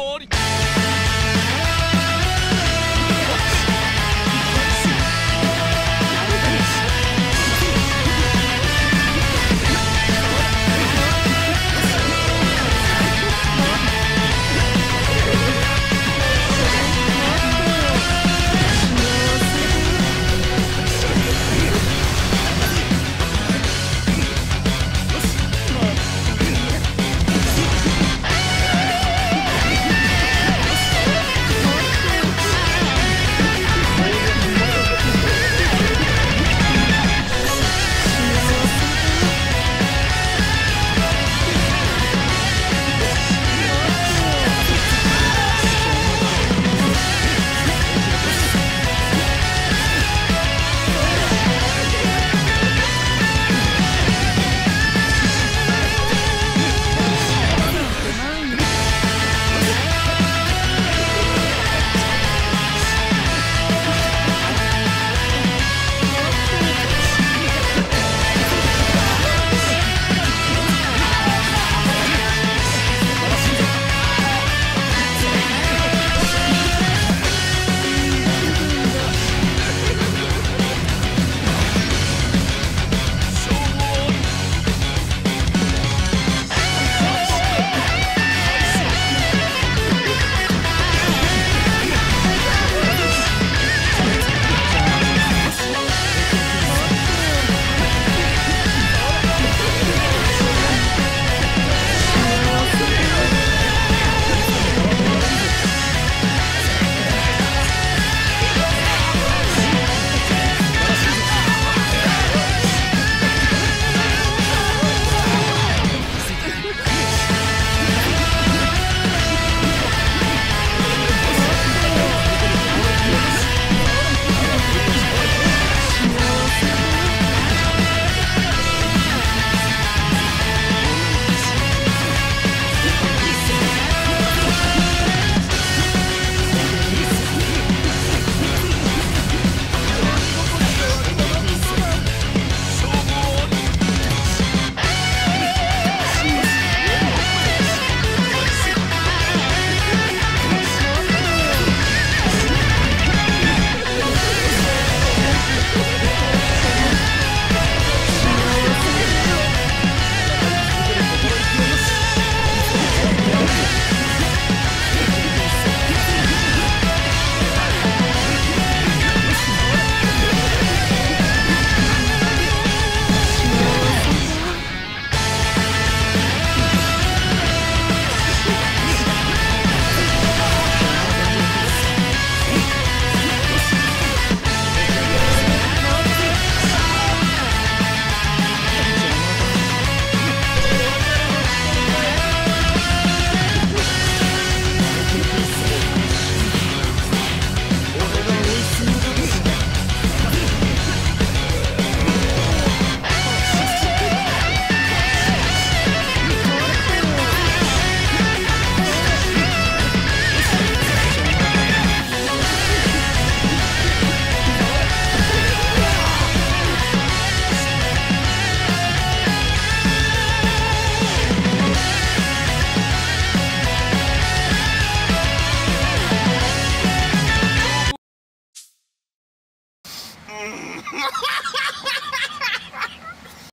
Or Ha ha ha!